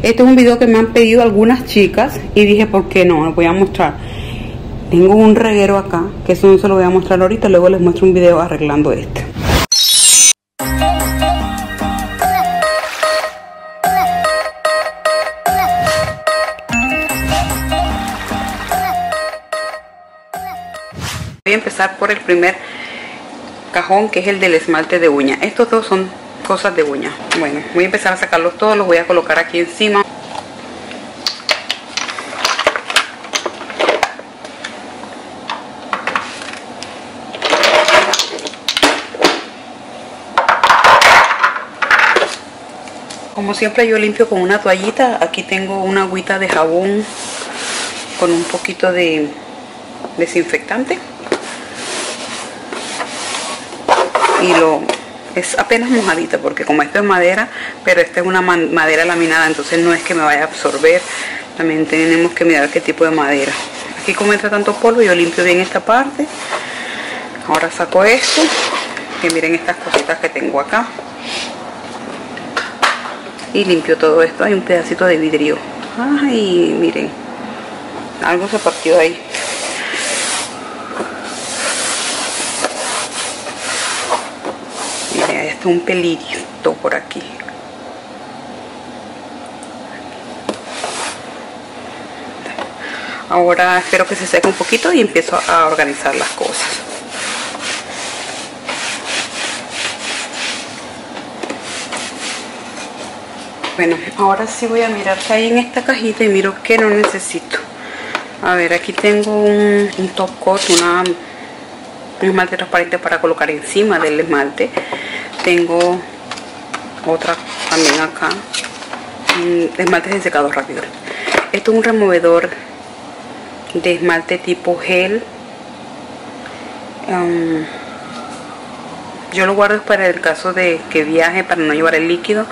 Este es un video que me han pedido algunas chicas y dije, ¿por qué no? Les voy a mostrar. Tengo un reguero acá, que eso no se lo voy a mostrar ahorita, luego les muestro un video arreglando este. Voy a empezar por el primer cajón que es el del esmalte de uña. Estos dos son cosas de uña. Bueno, voy a empezar a sacarlos todos, los voy a colocar aquí encima. Como siempre yo limpio con una toallita. Aquí tengo una agüita de jabón con un poquito de desinfectante. Y lo es apenas mojadita porque como esto es madera, pero esta es una madera laminada, entonces no es que me vaya a absorber. También tenemos que mirar qué tipo de madera. Aquí como entra tanto polvo, yo limpio bien esta parte. Ahora saco esto. Que miren estas cositas que tengo acá y limpio todo esto hay un pedacito de vidrio ay miren algo se partió ahí ahí está un pelito por aquí ahora espero que se seque un poquito y empiezo a organizar las cosas Bueno, ahora sí voy a mirar qué hay en esta cajita y miro que no necesito. A ver, aquí tengo un, top coat, una, un esmalte transparente para colocar encima del esmalte. Tengo otra también acá. Esmalte de secado rápido. Esto es un removedor de esmalte tipo gel. Um, yo lo guardo para el caso de que viaje, para no llevar el líquido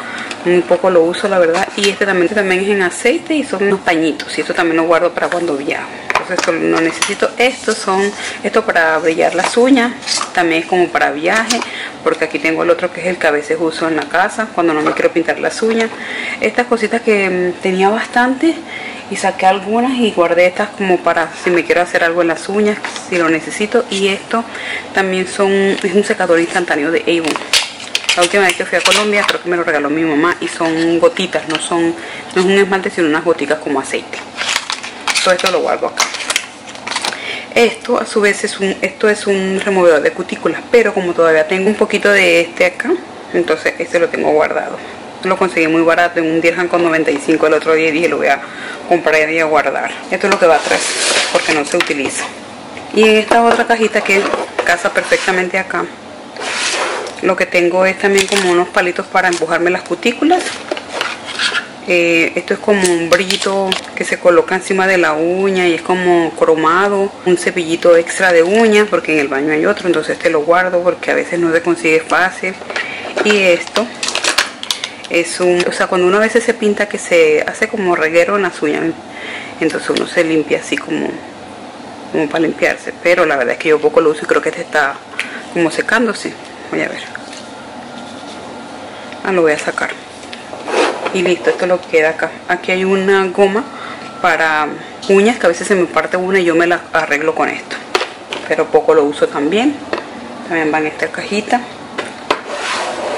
un poco lo uso la verdad y este también, también es en aceite y son unos pañitos y esto también lo guardo para cuando viajo entonces no necesito estos son esto para brillar las uñas también es como para viaje porque aquí tengo el otro que es el que a veces uso en la casa cuando no me quiero pintar las uñas estas cositas que mm, tenía bastante y saqué algunas y guardé estas como para si me quiero hacer algo en las uñas si lo necesito y esto también son es un secador instantáneo de Avon la última vez que fui a Colombia creo que me lo regaló mi mamá y son gotitas, no son no es un esmalte sino unas gotitas como aceite. Todo esto lo guardo acá. Esto a su vez es un, esto es un removedor de cutículas, pero como todavía tengo un poquito de este acá, entonces este lo tengo guardado. Lo conseguí muy barato en un dirham con 95 el otro día y dije lo voy a comprar y a guardar. Esto es lo que va atrás porque no se utiliza. Y en esta otra cajita que casa perfectamente acá, lo que tengo es también como unos palitos para empujarme las cutículas eh, esto es como un brillito que se coloca encima de la uña y es como cromado un cepillito extra de uña porque en el baño hay otro entonces este lo guardo porque a veces no se consigue fácil. Y esto es un o sea cuando uno a veces se pinta que se hace como reguero en las uñas entonces uno se limpia así como como para limpiarse pero la verdad es que yo poco lo uso y creo que este está como secándose. Voy a ver. Ah, lo voy a sacar y listo, esto lo queda acá. Aquí hay una goma para uñas que a veces se me parte una y yo me la arreglo con esto. Pero poco lo uso también. También va en esta cajita.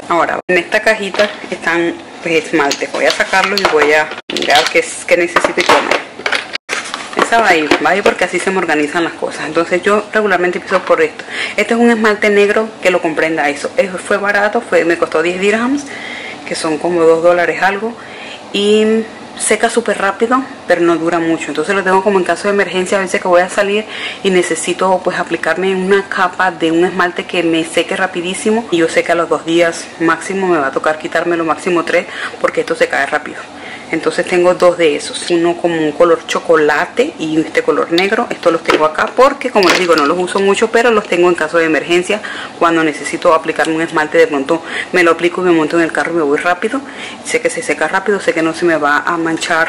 Ahora en esta cajita están pues, esmaltes. Voy a sacarlos y voy a mirar qué, qué necesito y cómo. Esa va a ir, va a ir porque así se me organizan las cosas. Entonces yo regularmente empiezo por esto. Este es un esmalte negro que lo comprenda eso. Fue barato, fue, me costó 10 dirhams, que son como 2 dólares algo. Y seca súper rápido, pero no dura mucho. Entonces lo tengo como en caso de emergencia, a veces que voy a salir y necesito pues aplicarme una capa de un esmalte que me seque rapidísimo. Y yo sé que a los dos días máximo me va a tocar quitarme lo máximo tres porque esto se cae rápido entonces tengo dos de esos uno como un color chocolate y este color negro. Estos los tengo acá porque como les digo no los uso mucho pero los tengo en caso de emergencia. Cuando necesito aplicarme un esmalte de pronto me lo aplico y me monto en el carro y me voy rápido. Sé que se seca rápido sé que no se me va a manchar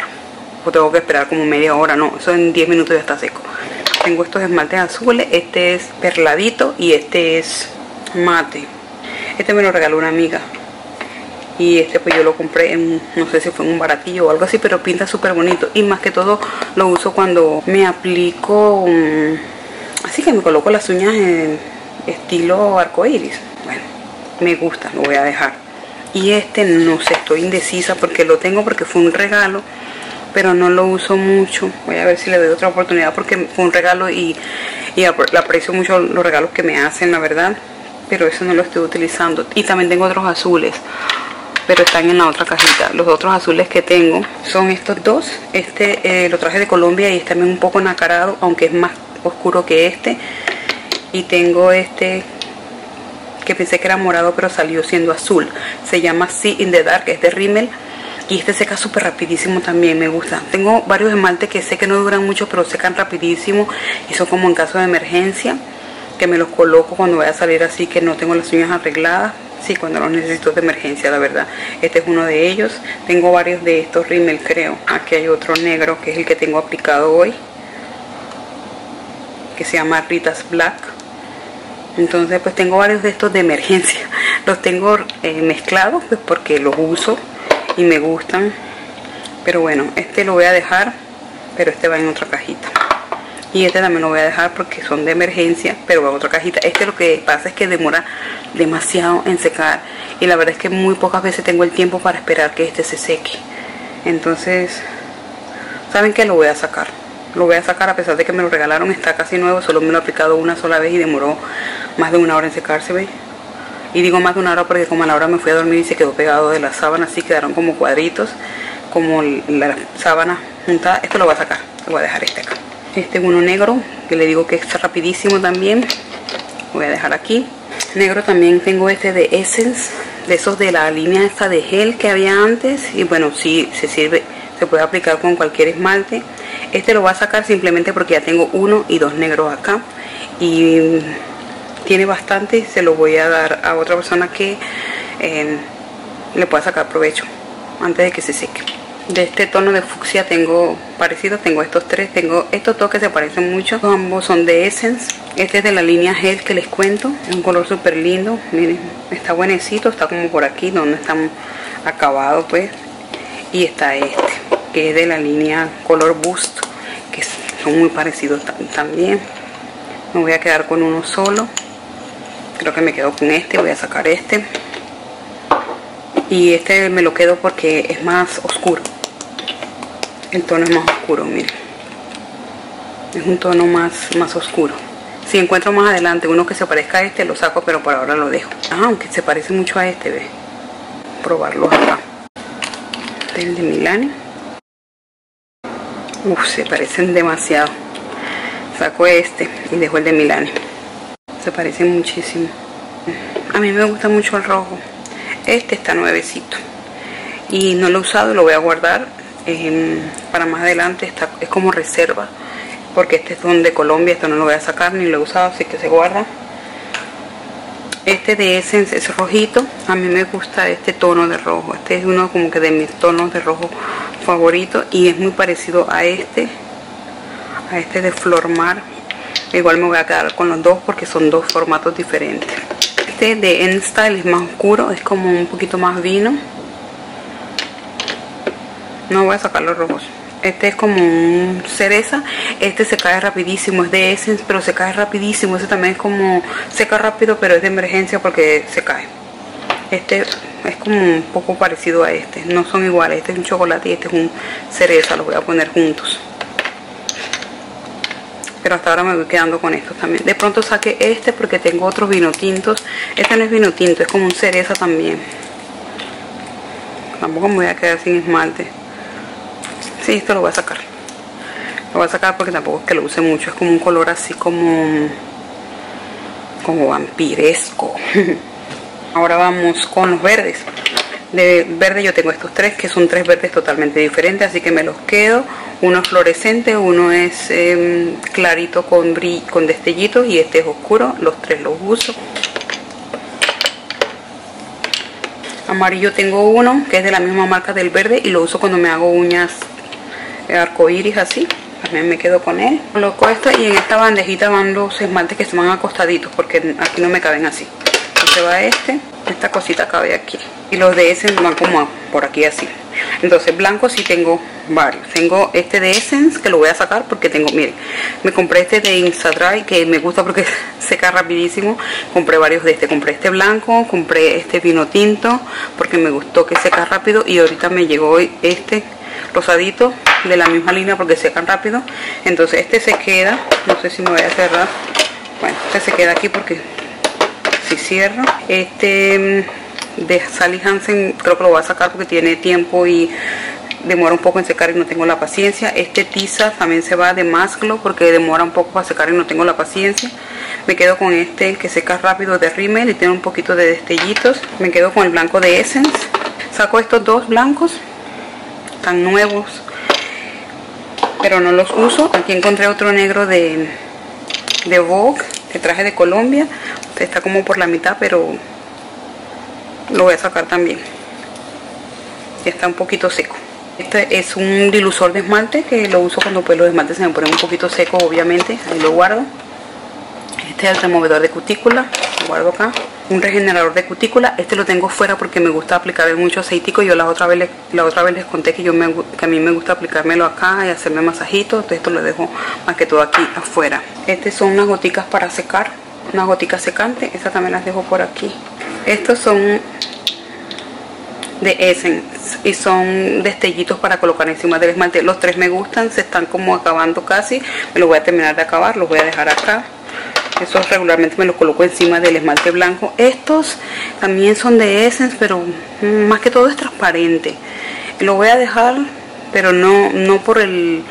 o tengo que esperar como media hora. No eso en 10 minutos ya está seco. Tengo estos esmaltes azules este es perladito y este es mate. Este me lo regaló una amiga y este pues yo lo compré en no sé si fue en un baratillo o algo así pero pinta súper bonito. Y más que todo lo uso cuando me aplico así que me coloco las uñas en estilo arcoiris bueno me gusta lo voy a dejar. Y este no sé estoy indecisa porque lo tengo porque fue un regalo pero no lo uso mucho. Voy a ver si le doy otra oportunidad porque fue un regalo y, y aprecio mucho los regalos que me hacen la verdad pero eso no lo estoy utilizando. Y también tengo otros azules pero están en la otra cajita. Los otros azules que tengo son estos dos. Este eh, lo traje de Colombia y es también un poco nacarado aunque es más oscuro que este. Y tengo este que pensé que era morado pero salió siendo azul. Se llama Sea in the Dark, es de Rimmel. Y este seca súper rapidísimo también me gusta. Tengo varios esmaltes que sé que no duran mucho pero secan rapidísimo y son como en caso de emergencia que me los coloco cuando voy a salir así que no tengo las uñas arregladas Sí, cuando los necesito de emergencia, la verdad. Este es uno de ellos. Tengo varios de estos Rimmel, creo. Aquí hay otro negro, que es el que tengo aplicado hoy. Que se llama Ritas Black. Entonces, pues tengo varios de estos de emergencia. Los tengo eh, mezclados, pues porque los uso y me gustan. Pero bueno, este lo voy a dejar, pero este va en otra cajita y este también lo voy a dejar porque son de emergencia pero va otra cajita. Este lo que pasa es que demora demasiado en secar. Y la verdad es que muy pocas veces tengo el tiempo para esperar que este se seque. Entonces saben que lo voy a sacar. Lo voy a sacar a pesar de que me lo regalaron. Está casi nuevo solo me lo he aplicado una sola vez y demoró más de una hora en secarse ¿veis? y digo más de una hora porque como a la hora me fui a dormir y se quedó pegado de la sábana así quedaron como cuadritos como la sábana juntada. Esto lo voy a sacar lo voy a dejar este acá este uno negro que le digo que es rapidísimo también. Voy a dejar aquí. Negro también tengo este de Essence de esos de la línea esta de gel que había antes. Y bueno si se sirve se puede aplicar con cualquier esmalte. Este lo voy a sacar simplemente porque ya tengo uno y dos negros acá. Y tiene bastante se lo voy a dar a otra persona que eh, le pueda sacar provecho antes de que se seque de este tono de fucsia tengo parecido tengo estos tres tengo estos dos que se parecen mucho. Ambos son de Essence. Este es de la línea Gel que les cuento. Un color súper lindo. Miren está buenecito está como por aquí donde están acabados pues. Y está este que es de la línea color Boost que son muy parecidos también. Me voy a quedar con uno solo. Creo que me quedo con este voy a sacar este. Y este me lo quedo porque es más oscuro el tono es más oscuro miren. Es un tono más, más oscuro. Si encuentro más adelante uno que se parezca a este lo saco pero por ahora lo dejo. Ah, aunque se parece mucho a este ve. Probarlo acá. Este es el de Milani. Uf, se parecen demasiado. Saco este y dejo el de Milani. Se parecen muchísimo. A mí me gusta mucho el rojo. Este está nuevecito. Y no lo he usado lo voy a guardar para más adelante está, es como reserva porque este es donde Colombia esto no lo voy a sacar ni lo he usado así que se guarda. Este de Essence es rojito a mí me gusta este tono de rojo este es uno como que de mis tonos de rojo favorito y es muy parecido a este a este de Flor Mar. Igual me voy a quedar con los dos porque son dos formatos diferentes. Este de N-Style es más oscuro es como un poquito más vino no voy a sacar los rojos este es como un cereza. Este se cae rapidísimo es de Essence pero se cae rapidísimo. Ese también es como seca rápido pero es de emergencia porque se cae. Este es como un poco parecido a este. No son iguales. Este es un chocolate y este es un cereza. Los voy a poner juntos. Pero hasta ahora me voy quedando con estos también. De pronto saqué este porque tengo otros vino tintos este no es vino tinto es como un cereza también. Tampoco me voy a quedar sin esmalte sí, esto lo voy a sacar. Lo voy a sacar porque tampoco es que lo use mucho es como un color así como como vampiresco. Ahora vamos con los verdes. De verde yo tengo estos tres que son tres verdes totalmente diferentes así que me los quedo. Uno es fluorescente uno es em, clarito con con destellitos y este es oscuro. Los tres los uso. Amarillo tengo uno que es de la misma marca del verde y lo uso cuando me hago uñas arco iris así también me quedo con él. Coloco esto y en esta bandejita van los esmaltes que se van acostaditos porque aquí no me caben así. Entonces va este esta cosita cabe aquí. Y los de Essence van como por aquí así. Entonces blancos sí tengo varios. Tengo este de Essence que lo voy a sacar porque tengo miren me compré este de Instadry que me gusta porque seca rapidísimo. Compré varios de este. Compré este blanco compré este vino tinto porque me gustó que seca rápido. Y ahorita me llegó este rosadito de la misma línea porque secan rápido. Entonces este se queda no sé si me voy a cerrar. Bueno este se queda aquí porque si cierro este mm, de Sally Hansen creo que lo voy a sacar porque tiene tiempo y demora un poco en secar y no tengo la paciencia. Este tiza también se va de Masclo porque demora un poco para secar y no tengo la paciencia. Me quedo con este que seca rápido de Rimmel y tiene un poquito de destellitos. Me quedo con el blanco de Essence. Saco estos dos blancos tan nuevos pero no los uso. Aquí encontré otro negro de, de Vogue que traje de Colombia. Está como por la mitad pero lo voy a sacar también. Está un poquito seco. Este es un dilusor de esmalte que lo uso cuando pues los esmaltes se me ponen un poquito seco obviamente. Ahí lo guardo. Este es el removedor de cutícula. Lo guardo acá un regenerador de cutícula. Este lo tengo fuera porque me gusta aplicar mucho aceitico. Yo la otra vez les, la otra vez les conté que yo me, que a mí me gusta aplicármelo acá y hacerme masajitos entonces esto lo dejo más que todo aquí afuera. Estas son unas goticas para secar unas goticas secantes. Estas también las dejo por aquí. Estos son de Essence y son destellitos para colocar encima del esmalte. Los tres me gustan se están como acabando casi. Me los voy a terminar de acabar los voy a dejar acá esos regularmente me los coloco encima del esmalte blanco. Estos también son de Essence pero más que todo es transparente. Lo voy a dejar pero no no por el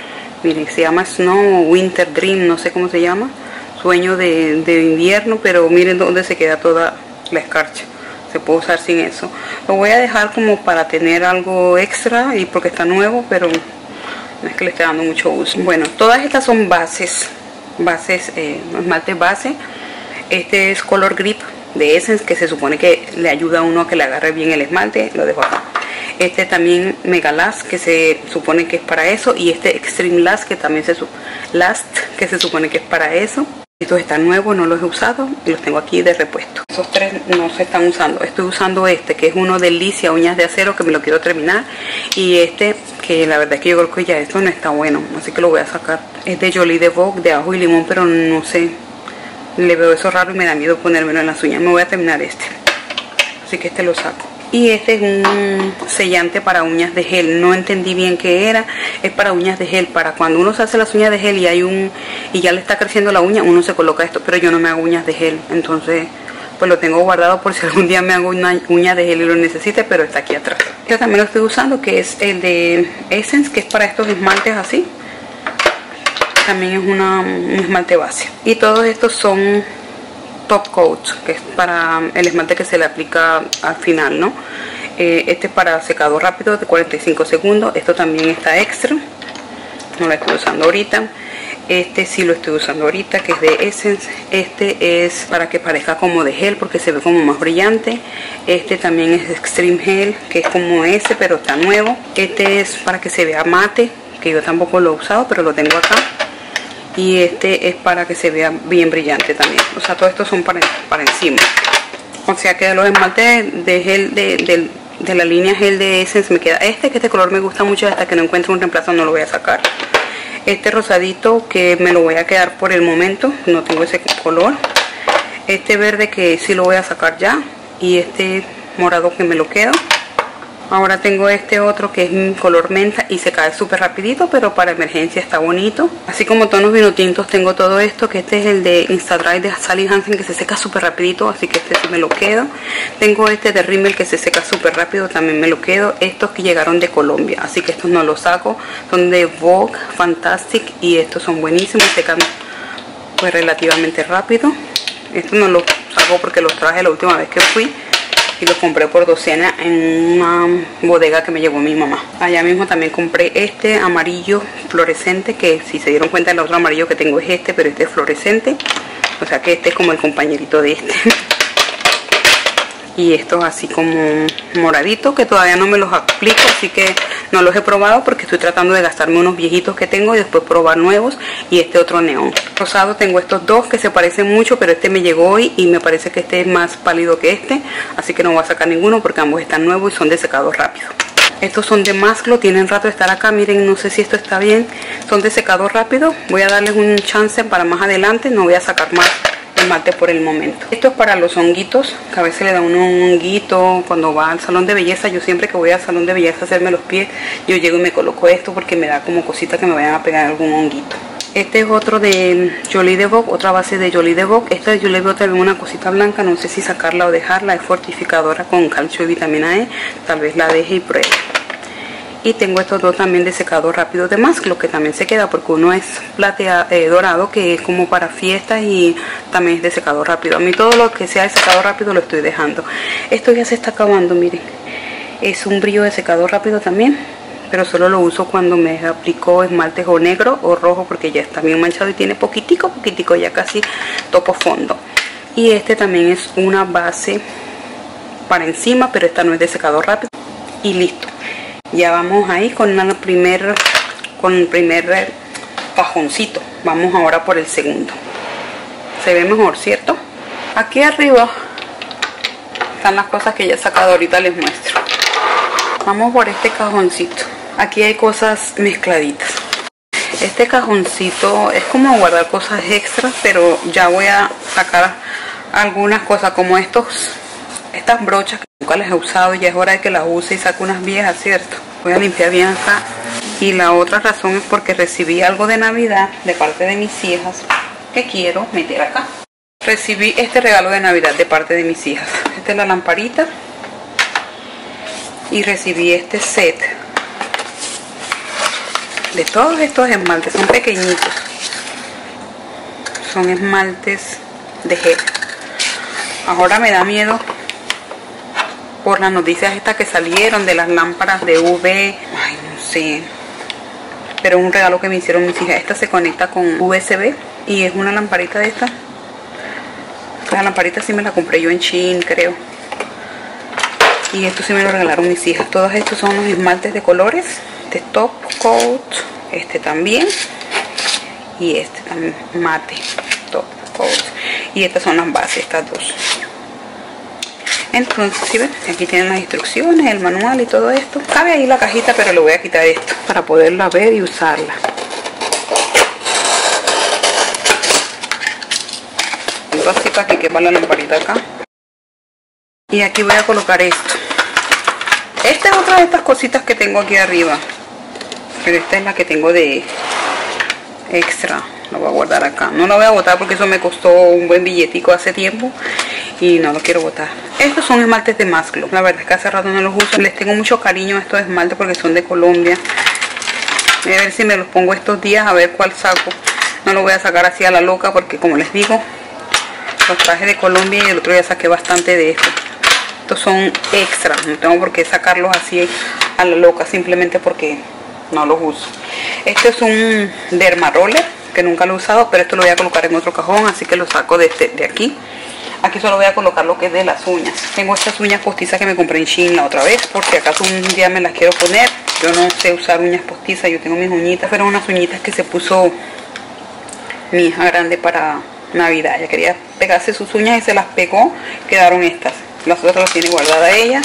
miren se llama Snow Winter Dream no sé cómo se llama sueño de, de invierno pero miren dónde se queda toda la escarcha. Se puede usar sin eso. Lo voy a dejar como para tener algo extra y porque está nuevo pero no es que le esté dando mucho uso. Bueno todas estas son bases bases, eh, base. Este es Color Grip de Essence que se supone que le ayuda a uno a que le agarre bien el esmalte. Lo dejo acá. Este también Mega Last que se supone que es para eso. Y este Extreme Last que también se Last que se supone que es para eso. Estos están nuevos, no los he usado y los tengo aquí de repuesto. Esos tres no se están usando. Estoy usando este, que es uno de Licia Uñas de Acero, que me lo quiero terminar. Y este, que la verdad es que yo creo que ya esto no está bueno, así que lo voy a sacar. Es de Jolie de Vogue, de ajo y limón, pero no sé. Le veo eso raro y me da miedo ponérmelo en las uñas. Me voy a terminar este. Así que este lo saco y este es un sellante para uñas de gel. No entendí bien qué era. Es para uñas de gel. Para cuando uno se hace las uñas de gel y hay un y ya le está creciendo la uña uno se coloca esto. Pero yo no me hago uñas de gel. Entonces pues lo tengo guardado por si algún día me hago una uña de gel y lo necesite pero está aquí atrás. Yo también lo estoy usando que es el de Essence que es para estos esmaltes así. También es un esmalte base. Y todos estos son top coat que es para el esmalte que se le aplica al final no eh, este es para secado rápido de 45 segundos. Esto también está extra. No lo estoy usando ahorita. Este sí lo estoy usando ahorita que es de Essence. Este es para que parezca como de gel porque se ve como más brillante. Este también es Extreme Gel que es como ese pero está nuevo. Este es para que se vea mate que yo tampoco lo he usado pero lo tengo acá y este es para que se vea bien brillante también. O sea todos estos son para, para encima. O sea que de los esmaltes de gel de, de, la línea gel de Essence me queda este que este color me gusta mucho hasta que no encuentre un reemplazo no lo voy a sacar. Este rosadito que me lo voy a quedar por el momento no tengo ese color. Este verde que sí lo voy a sacar ya y este morado que me lo quedo Ahora tengo este otro que es color menta y se cae súper rapidito, pero para emergencia está bonito. Así como tonos vino tintos tengo todo esto, que este es el de Instadry de Sally Hansen que se seca súper rapidito, así que este sí me lo quedo. Tengo este de Rimmel que se seca súper rápido, también me lo quedo. Estos que llegaron de Colombia, así que estos no los saco. Son de Vogue, Fantastic y estos son buenísimos, secan pues relativamente rápido. Estos no los saco porque los traje la última vez que fui y los compré por docena en una bodega que me llevó mi mamá. Allá mismo también compré este amarillo fluorescente que si se dieron cuenta el otro amarillo que tengo es este pero este es fluorescente. O sea que este es como el compañerito de este y estos así como moraditos que todavía no me los aplico así que no los he probado porque estoy tratando de gastarme unos viejitos que tengo y después probar nuevos y este otro neón rosado tengo estos dos que se parecen mucho pero este me llegó hoy y me parece que este es más pálido que este así que no voy a sacar ninguno porque ambos están nuevos y son de secado rápido estos son de masclo, tienen rato de estar acá, miren, no sé si esto está bien. Son de secado rápido, voy a darles un chance para más adelante, no voy a sacar más mate por el momento. Esto es para los honguitos, que a veces le da uno un honguito cuando va al salón de belleza. Yo siempre que voy al salón de belleza a hacerme los pies, yo llego y me coloco esto porque me da como cosita que me vayan a pegar algún honguito. Este es otro de Jolie de Vogue, otra base de Jolie de Vogue. Esta yo le veo también una cosita blanca, no sé si sacarla o dejarla. Es fortificadora con calcio y vitamina E. Tal vez la deje y pruebe y tengo estos dos también de secado rápido de lo que también se queda porque uno es plateado eh, dorado que es como para fiestas y también es de secado rápido. A mí todo lo que sea de secado rápido lo estoy dejando. Esto ya se está acabando miren. Es un brillo de secado rápido también pero solo lo uso cuando me aplico esmalte o negro o rojo porque ya está bien manchado y tiene poquitico poquitico ya casi topo fondo. Y este también es una base para encima pero esta no es de secado rápido. Y listo ya vamos ahí con el primer con el primer cajoncito. Vamos ahora por el segundo. Se ve mejor cierto aquí arriba están las cosas que ya he sacado ahorita les muestro. Vamos por este cajoncito. Aquí hay cosas mezcladitas. Este cajoncito es como guardar cosas extras pero ya voy a sacar algunas cosas como estos estas brochas nunca las he usado ya es hora de que las use y saco unas viejas, ¿cierto? Voy a limpiar bien acá. Y la otra razón es porque recibí algo de Navidad de parte de mis hijas que quiero meter acá. Recibí este regalo de Navidad de parte de mis hijas. Esta es la lamparita. Y recibí este set de todos estos esmaltes. Son pequeñitos. Son esmaltes de gel. Ahora me da miedo por las noticias estas que salieron de las lámparas de UV. Ay, no sé. Pero un regalo que me hicieron mis hijas. Esta se conecta con USB y es una lamparita de esta. La lamparita sí me la compré yo en Shein, creo. Y esto sí me lo regalaron mis hijas. Todos estos son los esmaltes de colores. Este top coat. Este también. Y este también mate. Top coat. Y estas son las bases, estas dos entonces si ven aquí tienen las instrucciones el manual y todo esto. Cabe ahí la cajita pero le voy a quitar esto para poderla ver y usarla. Así para que quepa la lamparita acá. Y aquí voy a colocar esto. Esta es otra de estas cositas que tengo aquí arriba. Pero esta es la que tengo de extra. Lo voy a guardar acá. No lo voy a botar porque eso me costó un buen billetico hace tiempo y no lo quiero botar. Estos son esmaltes de Masclo la verdad es que hace rato no los uso. Les tengo mucho cariño a estos esmaltes porque son de Colombia. Voy a ver si me los pongo estos días a ver cuál saco. No lo voy a sacar así a la loca porque como les digo los traje de Colombia y el otro día saqué bastante de estos. Estos son extra. No tengo por qué sacarlos así a la loca simplemente porque no los uso. Este es un derma roller que nunca lo he usado, pero esto lo voy a colocar en otro cajón, así que lo saco de, este, de aquí. Aquí solo voy a colocar lo que es de las uñas. Tengo estas uñas postizas que me compré en Shein la otra vez, porque acaso un día me las quiero poner. Yo no sé usar uñas postizas, yo tengo mis uñitas, pero unas uñitas que se puso mi hija grande para Navidad. Ella quería pegarse sus uñas y se las pegó, quedaron estas. Las otras las tiene guardadas ella.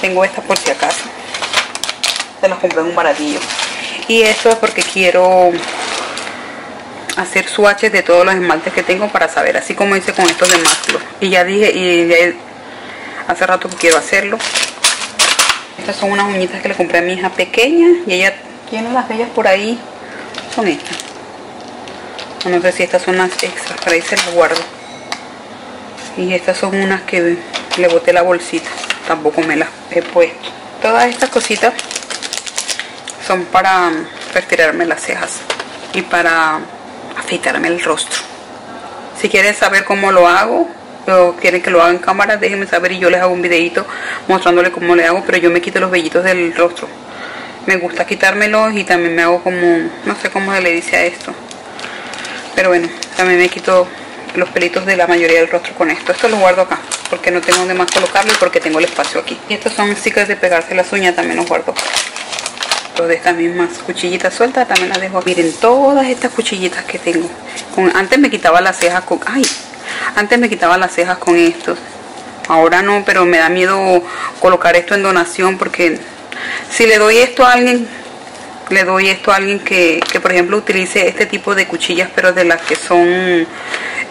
Tengo estas por si acaso. Se las compré en un baratillo. Y esto es porque quiero hacer swatches de todos los esmaltes que tengo para saber, así como hice con estos de Maslo. Y ya dije, y hace rato que quiero hacerlo. Estas son unas uñitas que le compré a mi hija pequeña y ella tiene las bellas por ahí. Son estas. No sé si estas son las extras, para ahí se las guardo. Y estas son unas que le boté la bolsita, tampoco me las he puesto. Todas estas cositas son para retirarme las cejas y para afeitarme el rostro. Si quieren saber cómo lo hago o quieren que lo haga en cámara, déjenme saber y yo les hago un videito mostrándole cómo le hago, pero yo me quito los vellitos del rostro. Me gusta quitármelos y también me hago como, no sé cómo se le dice a esto. Pero bueno, también me quito los pelitos de la mayoría del rostro con esto. Esto lo guardo acá porque no tengo donde más colocarlo y porque tengo el espacio aquí. Y estos son stickers de pegarse las uñas, también los guardo acá. De estas mismas cuchillitas sueltas también las dejo. Miren todas estas cuchillitas que tengo. Con, antes me quitaba las cejas con... ¡Ay! Antes me quitaba las cejas con estos. Ahora no, pero me da miedo colocar esto en donación porque si le doy esto a alguien le doy esto a alguien que, por ejemplo utilice este tipo de cuchillas pero de las que son eh,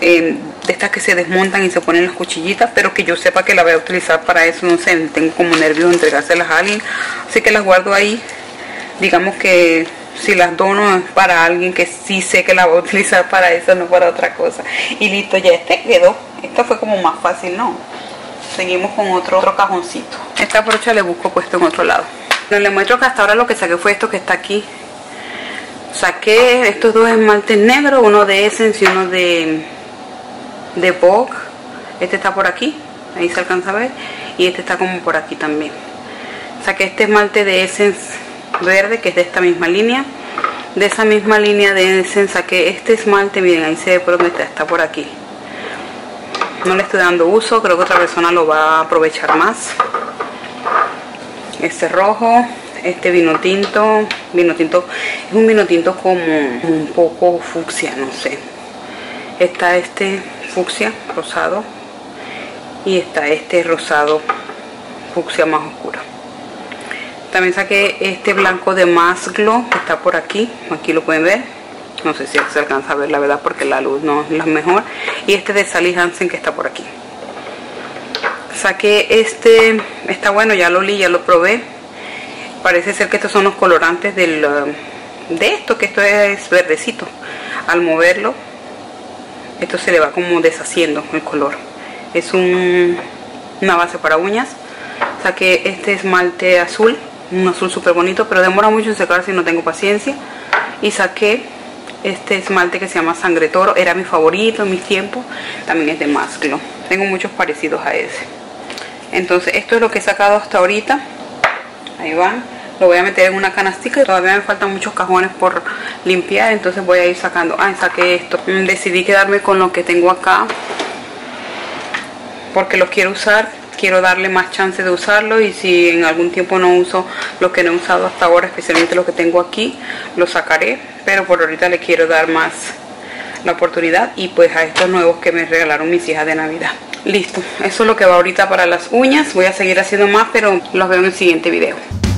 de estas que se desmontan y se ponen las cuchillitas pero que yo sepa que la voy a utilizar para eso no sé tengo como nervios de entregárselas a alguien así que las guardo ahí digamos que si las dono es para alguien que sí sé que la va a utilizar para eso no para otra cosa y listo ya este quedó esto fue como más fácil no seguimos con otro, otro cajoncito esta brocha le busco puesto en otro lado le muestro que hasta ahora lo que saqué fue esto que está aquí. Saqué estos dos esmaltes negros, uno de Essence y uno de, de Vogue. Este está por aquí, ahí se alcanza a ver. Y este está como por aquí también. Saqué este esmalte de Essence verde, que es de esta misma línea. De esa misma línea de Essence saqué este esmalte, miren, ahí se ve por está, está por aquí. No le estoy dando uso, creo que otra persona lo va a aprovechar más este rojo este vino tinto vino tinto es un vino tinto como un poco fucsia no sé está este fucsia rosado y está este rosado fucsia más oscura también saqué este blanco de más glow que está por aquí aquí lo pueden ver. No sé si se alcanza a ver la verdad porque la luz no es la mejor. Y este de Sally Hansen que está por aquí. Saqué este está bueno ya lo li ya lo probé. Parece ser que estos son los colorantes del, uh, de esto que esto es verdecito. Al moverlo esto se le va como deshaciendo el color. Es un, una base para uñas. Saqué este esmalte azul un azul súper bonito pero demora mucho en secar si no tengo paciencia. Y saqué este esmalte que se llama sangre toro era mi favorito en mis tiempos también es de Masclo tengo muchos parecidos a ese. Entonces esto es lo que he sacado hasta ahorita. Ahí van lo voy a meter en una canastica y todavía me faltan muchos cajones por limpiar entonces voy a ir sacando. Ah saqué esto. Decidí quedarme con lo que tengo acá porque los quiero usar quiero darle más chance de usarlo y si en algún tiempo no uso lo que no he usado hasta ahora especialmente lo que tengo aquí lo sacaré. Pero por ahorita le quiero dar más la oportunidad y pues a estos nuevos que me regalaron mis hijas de navidad. Listo eso es lo que va ahorita para las uñas. Voy a seguir haciendo más pero los veo en el siguiente video